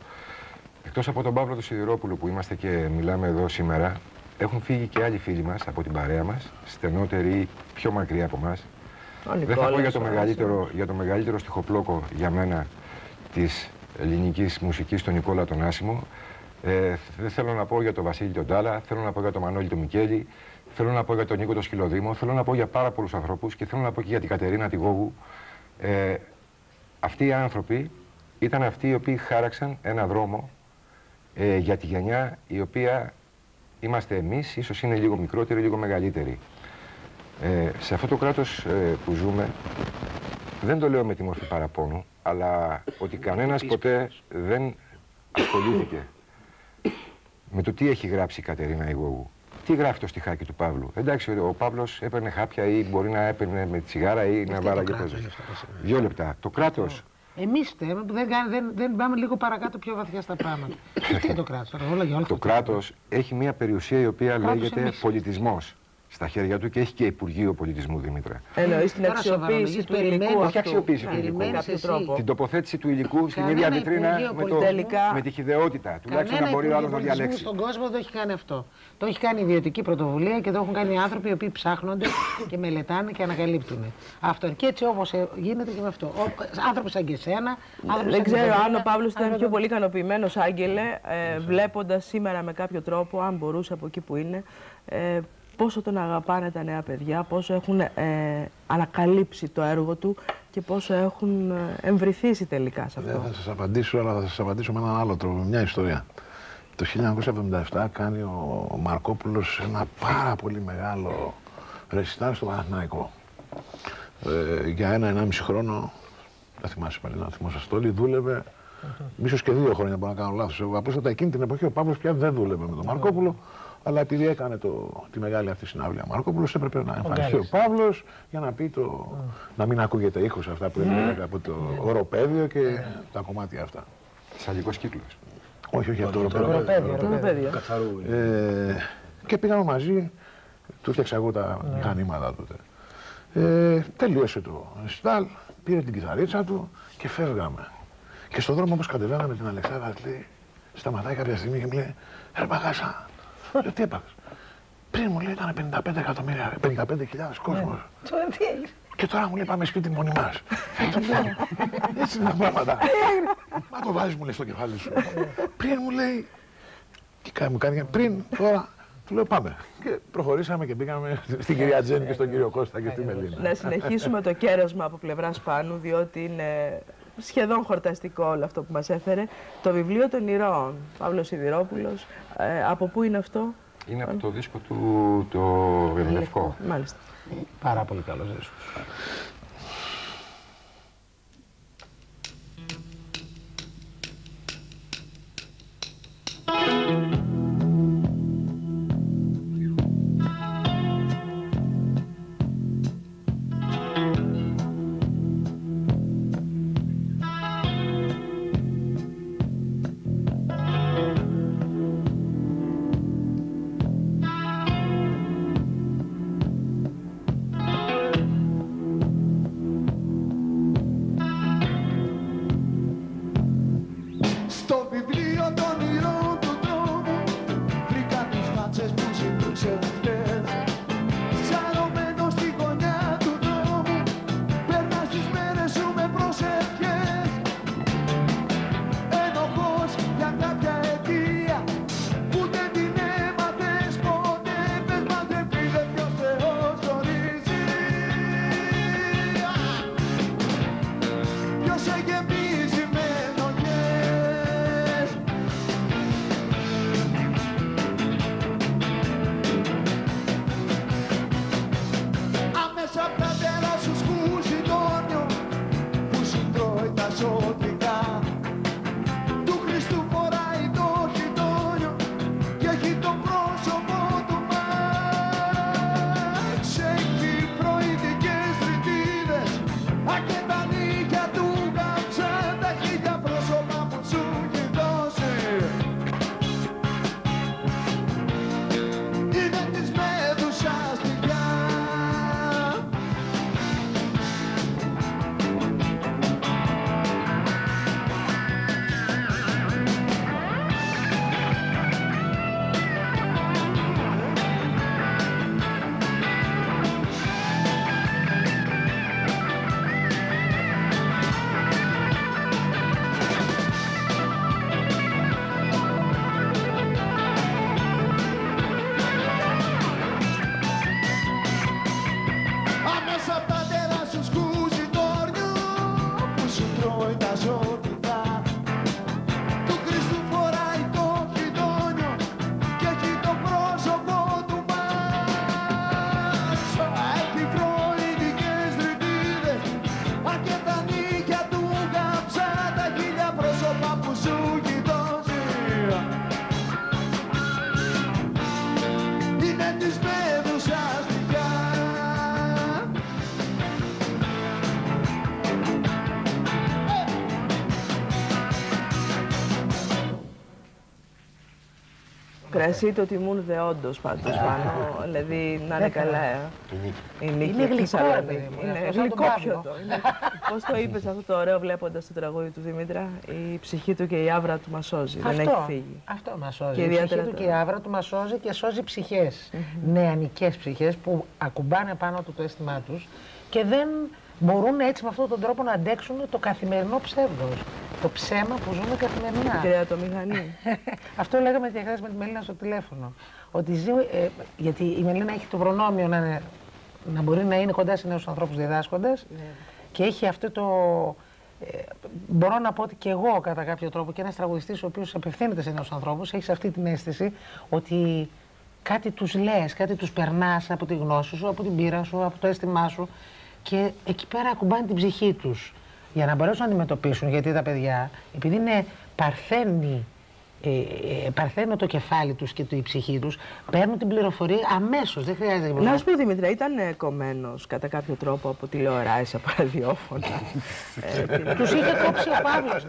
Εκτός από τον Παύλο του Σιδηρόπουλου που είμαστε και μιλάμε εδώ σήμερα, έχουν φύγει και άλλοι φίλοι μας από την παρέα μας, στενότεροι ή πιο μακριά από εμά. Δεν θα πω για το, μεγαλύτερο, για το μεγαλύτερο στιχοπλόκο για μένα της ελληνικής μουσικής, τον Νικόλα τον Άσιμο. Ε, δεν θέλω να πω για τον Βασίλη τον Τάλα, θέλω να πω για τον Μανώλη τον Μικέλη, θέλω να πω για τον Νίκο τον Σκυλοδήμο, θέλω να πω για πάρα πολλούς ανθρώπους και θέλω να πω και για την Κατερίνα τη Γόγου. Ε, αυτοί οι άνθρωποι ήταν αυτοί οι οποίοι χάραξαν ένα δρόμο ε, για τη γενιά η οποία είμαστε εμείς, ίσως είναι λίγο μικρότερη, λίγο μεγαλύτερη. Ε, σε αυτό το κράτος ε, που ζούμε, δεν το λέω με τη μορφή παραπώνου, αλλά ότι κανένας ποτέ δεν ασχολήθηκε με το τι έχει γράψει η Κατερίνα Ιγόγου. Τι γράφει το στιχάκι του Παύλου. Εντάξει, ο Παύλος έπαιρνε χάπια ή μπορεί να έπαιρνε με τσιγάρα ή να βάλαγε πέζο. Δύο λεπτά. Το κράτος. Εμείς φταίμε που δεν, δεν, δεν πάμε λίγο παρακάτω πιο βαθιά στα πράγματα. Τι είναι το κράτος. Το κράτος έχει μια περιουσία η οποία λέγεται πολιτισμός στα χέρια του και έχει και Υπουργείο Πολιτισμού Δημήτρα. Εννοείς την αξιοποίηση του υλικού. Όχι αξιοποίηση του υλικού. Την τοποθέτηση του υλικού στην ίδια βιτρίνα με, το, με τη χιδεότητα. Τουλάχιστον να μπορεί ο άλλος να διαλέξει. Στον κόσμο δεν έχει κάνει αυτό. Το έχει κάνει ιδιωτική πρωτοβουλία και το έχουν κάνει άνθρωποι οι οποίοι ψάχνονται και μελετάνε και ανακαλύπτουν. Αυτό. Και έτσι όπως ε, γίνεται και με αυτό. Άνθρωποι σαν και εσένα. Δεν ξέρω αν ο Παύλος ήταν πιο πολύ ικανοποιημένος, Άγγελε, ε, βλέποντας σήμερα με κάποιο τρόπο, αν μπορούσε από εκεί που είναι, ε, πόσο τον αγαπάνε τα νέα παιδιά, πόσο έχουν ε, ανακαλύψει το έργο του και πόσο έχουν ε, εμβριθήσει τελικά σε αυτό. Δεν θα σας απαντήσω, αλλά θα σας απαντήσω με έναν άλλο τρόπο, μια ιστορία. το 1977 κάνει ο Μαρκόπουλος ένα πάρα πολύ μεγάλο ρεσιτάλ στο Παναθηναϊκό. Ε, για ένα-ενάμιση χρόνο, δεν θυμάσαι πάλι να θυμόσαστε όλοι, δούλευε ίσω και δύο χρόνια, μπορώ να κάνω λάθος. Εγώ απλούστατα εκείνη την εποχή ο Παύλος πια δεν δούλευε με τον Μαρκόπουλο. Αλλά επειδή έκανε το, τη μεγάλη αυτή συναυλία ο Μαρκόπουλος, έπρεπε να εμφανιστεί ο Παύλος για να πει το. να μην ακούγεται ήχος αυτά που έλεγε από το οροπέδιο και τα κομμάτια αυτά. Σαλικό κύκλος. Όχι, όχι, από το οροπέδιο. οροπέδιο. Ε, και πήγαμε μαζί, του φτιάξα εγώ τα μηχανήματα τότε. Ε, τελείωσε το στάλ, πήρε την κιθαρίτσα του και φεύγαμε. Και στον δρόμο όπως κατεβαίναμε την Αλεξάνδρα, λέει, σταματάει κάποια στιγμή και μου λέει, ρε Παγάσα, λέω, τι έπαθες; Πριν μου λέει ήταν 55 εκατομμύρια, 55.000 κόσμος. Και τώρα μου λέει πάμε σπίτι μόνοι μας. Έτσι είναι τα πράγματα. Μα το βάζεις μου λέει στο κεφάλι σου. Πριν μου λέει, και μου κάνει πριν, τώρα του λέω πάμε. Και προχωρήσαμε και πήγαμε στην κυρία Τζέννη και στον κύριο Κώστα και στη Μελίνα. Να συνεχίσουμε το κέρασμα από πλευράς Πάνου, διότι είναι σχεδόν χορταστικό όλο αυτό που μας έφερε. Το βιβλίο των ηρώων, Παύλος Σιδηρόπουλος. Ε, από πού είναι αυτό; Είναι από το δίσκο του το Λευκό. Μάλιστα. Πάρα πολύ καλός δίσκος. Κρασί το τιμούν δεόντως πάντως πάνω, δηλαδή να είναι καλά. ε. Η νίκη Είναι από τη γλυκό, Θεσσαλονίκη. παιδί μου, Είναι αυτό σαν τον γλυκό Παύλο. πιωτό. Είναι... Πώς το είπες αυτό το ωραίο βλέποντας το τραγούδι του Δημήτρα, η ψυχή του και η άβρα του μας σώζει, δεν έχει φύγει. Αυτό μας σώζει. Και η ψυχή ιδιαίτερα του το- και η άβρα του μας σώζει και σώζει ψυχές. Νεανικές ψυχές που ακουμπάνε πάνω του το αίσθημά τους και δεν μπορούν έτσι με αυτόν τον τρόπο να αντέξουν το καθημερινό ψεύδος. Το ψέμα που ζούμε καθημερινά. Την κρεατομηχανή. Αυτό λέγαμε και χθες με τη Μελίνα στο τηλέφωνο. Ότι ζει, ε, γιατί η Μελίνα έχει το προνόμιο να, είναι- να μπορεί να είναι κοντά σε νέους ανθρώπους διδάσκοντας και έχει αυτό το, Ε, μπορώ να πω ότι και εγώ κατά κάποιο τρόπο και ένας τραγουδιστής ο οποίος απευθύνεται σε νέους ανθρώπους έχεις αυτή την αίσθηση ότι κάτι τους λες, κάτι τους περνάς από τη γνώση σου, από την πείρα σου, από το αίσθημά σου και εκεί πέρα ακουμπάνε την ψυχή τους για να μπορέσουν να αντιμετωπίσουν γιατί τα παιδιά επειδή είναι παρθένοι ε, ε, παρθένω το κεφάλι τους και η ψυχή τους, παίρνουν την πληροφορία αμέσως, δεν χρειάζεται Να σου πω Δημήτρη, ήταν ε, κομμένος κατά κάποιο τρόπο από τηλεοράσει, από ραδιόφωνα. ε, τους είχε κόψει ο Παύλος.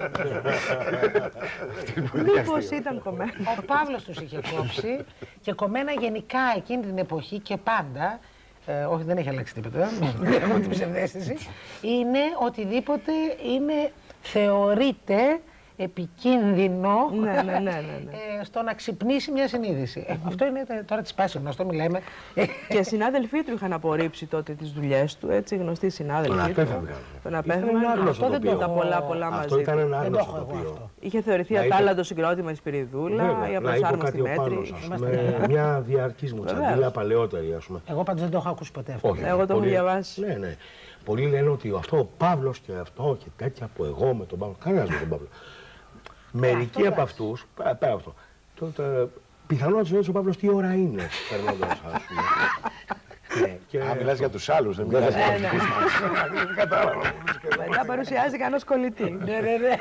Μήπως ήταν κομμένος. Ο Παύλος τους είχε κόψει και κομμένα γενικά εκείνη την εποχή και πάντα ε, όχι δεν έχει αλλάξει τίποτα, δεν έχω την ψευδέστηση, είναι οτιδήποτε είναι, θεωρείται επικίνδυνο ναι, ναι, ναι, ναι, ναι. Ε, στο να ξυπνήσει μια συνείδηση. Ε, αυτό είναι τώρα της πάσης γνωστό, μιλάμε. Και οι συνάδελφοί του είχαν απορρίψει τότε τις δουλειές του, έτσι, γνωστοί συνάδελφοι. Τον απέθανε. Τον απέθανε. Αυτό δεν το τα πολλά πολλά μαζί. Αυτό ήταν ένα άγνωστο τοπίο. Είχε θεωρηθεί ατάλλαντο συγκρότημα η Σπυριδούλα ή απροσάρμοστη μέτρη. Με μια διαρκής μου τσαντίλα παλαιότερη, ας πούμε. Εγώ πάντως δεν το έχω ακούσει ποτέ αυτό. Εγώ το έχω διαβάσει. Ναι, ναι. Πολλοί λένε ότι αυτό ο Παύλος και αυτό και τέτοια που εγώ με τον Παύλο. Κανένας με τον Παύλο. Μερικοί από αυτούς, πέρα από αυτό, τότε πιθανόν να τους ο Παύλος τι ώρα είναι, περνώντα, ας πούμε. Ναι, και... Α, μιλάς για τους άλλους, δεν μιλάς για τους δικούς μας. Κατάλαβα. Μετά παρουσιάζει κανένα κολλητή. Ναι, ναι, ναι.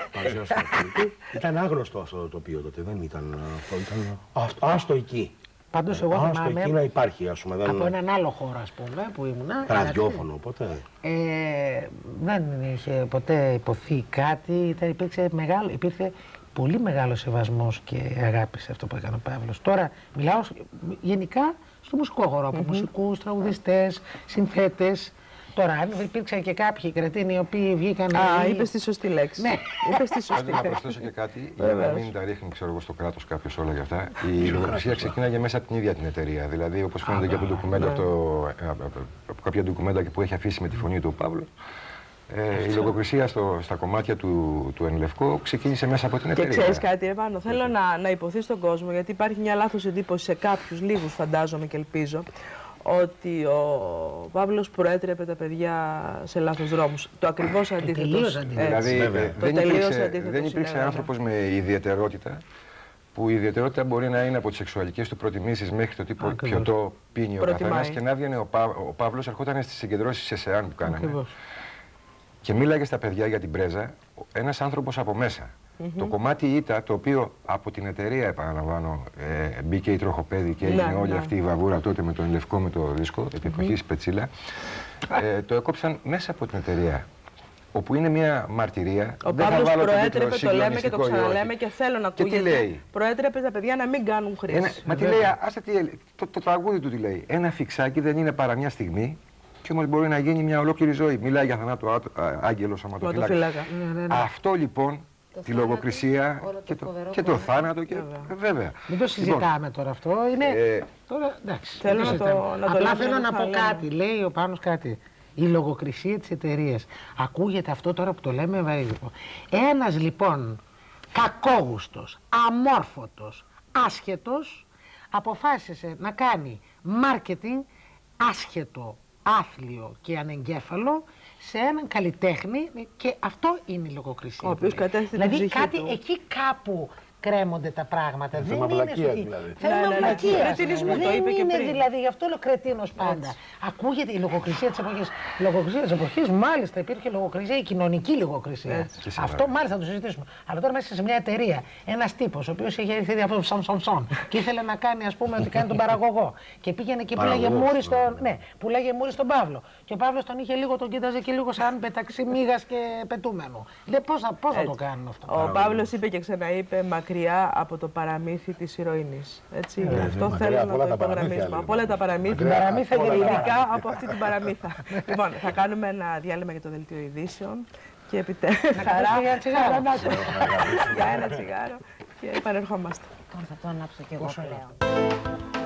Ήταν άγνωστο αυτό το τοπίο τότε, δεν ήταν αυτό, ήταν άστο εκεί. Πάντως εγώ Άστο θυμάμαι εκεί να υπάρχει, ας πούμε. από έναν άλλο χώρο, ας πούμε, που ήμουνα. Ραδιόφωνο, ποτέ. Ε, δεν είχε ποτέ υποθεί κάτι, ήταν, υπήρξε μεγάλο, υπήρχε πολύ μεγάλο σεβασμός και αγάπης σε αυτό που έκανε ο Παύλος. Τώρα μιλάω γενικά στο μουσικό χώρο, από mm -hmm. μουσικούς, τραγουδιστές, συνθέτες. Τώρα, αν υπήρξαν και κάποιοι κρατήνοι οι οποίοι βγήκαν. Α, είπες τη σωστή λέξη. Ναι, είπες τη σωστή λέξη. Να προσθέσω και κάτι, για να μην τα ρίχνει ξέρω εγώ, στο κράτος κάποιος όλα για αυτά. Η λογοκρισία ξεκίναγε μέσα από την ίδια την εταιρεία. Δηλαδή, όπως φαίνεται και από, ντοκουμέντα, το, από κάποια ντοκουμέντα που έχει αφήσει με τη φωνή του ο Παύλος, ε, η λογοκρισία στο, στα κομμάτια του, του Ενλευκό ξεκίνησε μέσα από την εταιρεία. Και ξέρεις κάτι, Εβάνο, θέλω να, να υποθεί στον κόσμο, γιατί υπάρχει μια λάθος εντύπωση σε κάποιους, λίγους φαντάζομαι και ελπίζω, ότι ο Παύλος προέτρεπε τα παιδιά σε λάθος δρόμους. Το ακριβώς αντίθετος. Τελείως αντίθετος. Δηλαδή, το δεν τελείως υπήρξε, αντίθετος δεν υπήρξε συνέβαινε. άνθρωπος με ιδιαιτερότητα που η ιδιαιτερότητα μπορεί να είναι από τις σεξουαλικές του προτιμήσεις μέχρι το τι Ακριβώς. ποιοτό πίνει ο Προτιμάει. καθένα και να έβγαινε ο, Πα, ο Παύλος, ερχόταν στις συγκεντρώσεις ΕΣΕΑΝ που κάνανε. Ακριβώς. Και μίλαγε στα παιδιά για την πρέζα, ένας άνθρωπος από μέσα. Το κομμάτι ΙΤΑ, το οποίο από την εταιρεία, επαναλαμβάνω, ε, μπήκε η τροχοπέδη και έγινε Ναι, όλη ναι. αυτή η βαβούρα τότε με τον λευκό με το δίσκο, επί εποχής Σπετσίλα, ε, το έκοψαν μέσα από την εταιρεία. Όπου είναι μια μαρτυρία. Ο Δεν θα Παύλος βάλω προέτρεπε, τίτλο το λέμε και το συγκλονιστικό ή όχι. ξαναλέμε και θέλω να Και τι ακούγεται. λέει; Προέτρεπε τα παιδιά να μην κάνουν χρήση. Ένα, μα τι λέει, άστε τι, έλεγε. το, το τραγούδι του τι λέει. Ένα φιξάκι δεν είναι παρά μια στιγμή και όμως μπορεί να γίνει μια ολόκληρη ζωή. Μιλάει για θανάτου άτο- α, άγγελο σωματοφυλάκα. Σωματοφύλακα. Ναι, ναι, ναι. Αυτό λοιπόν, τη θάνατο, λογοκρισία όλο το και το, φοβερό και το κομμάτι. θάνατο και ε, βέβαια. Μην το συζητάμε τώρα αυτό. Είναι... Ε, Τώρα, εντάξει, Θέλω μην να το- συζητάμε. να το Απλά λέμε θέλω και να να πω το λέμε. κάτι. Λέει ο Πάνος κάτι. Η λογοκρισία της εταιρείας. Ακούγεται αυτό τώρα που το λέμε βαρύδικο. Ένας λοιπόν κακόγουστος, αμόρφωτος, άσχετος αποφάσισε να κάνει μάρκετινγκ άσχετο, άθλιο και ανεγκέφαλο σε έναν καλλιτέχνη και αυτό είναι η λογοκρισία. Ο οποίος που λέει. κατέθετε την Δηλαδή ψυχή κάτι του. εκεί κάπου κρέμονται τα πράγματα. Είναι Δεν θέμα είναι βλακείας, σωστή. δηλαδή. Θέμα Ναι, ναι, ναι. βλακείας. Κρετινισμού, το Δεν είπε και είναι πριν. δηλαδή, γι' αυτό λέω κρετίνος πάντα. Ακούγεται η λογοκρισία της εποχής. Η λογοκρισία της εποχής, μάλιστα υπήρχε λογοκρισία, η κοινωνική λογοκρισία. Και σήμερα. Αυτό μάλιστα θα το συζητήσουμε. Αλλά τώρα μέσα σε μια εταιρεία, ένας τύπος, ο οποίος είχε έρθει από το Σον Σον Σον και ήθελε να κάνει, ας πούμε, ότι κάνει τον παραγωγό. Και πήγαινε και πουλάγε Παραγωγός, μούρι στον, ναι, πουλάγε μούρι στον Παύλο. Και ο Παύλος τον είχε λίγο, τον κοίταζε και λίγο σαν μεταξύ μίγα και πετούμενου. Λέει πώς θα, πώς θα το κάνουν αυτό; Ο Παύλος είπε και ξαναείπε μακριά από το παραμύθι της ηρωίνης. Έτσι, αυτό μακριά θέλω από να όλα το τα παραμύθια, υπογραμμίσουμε. λέει. Από όλα τα παραμύθια, Μακριά παραμύθια από όλα τα ειδικά από αυτή την παραμύθα. λοιπόν, θα κάνουμε ένα διάλειμμα για το δελτίο ειδήσεων και επιτέλους χαρά, για ένα τσιγάρο. χαρά να το- για ένα τσιγάρο και επανερχόμαστε. Τώρα θα το ανάψω και εγώ, το λέω.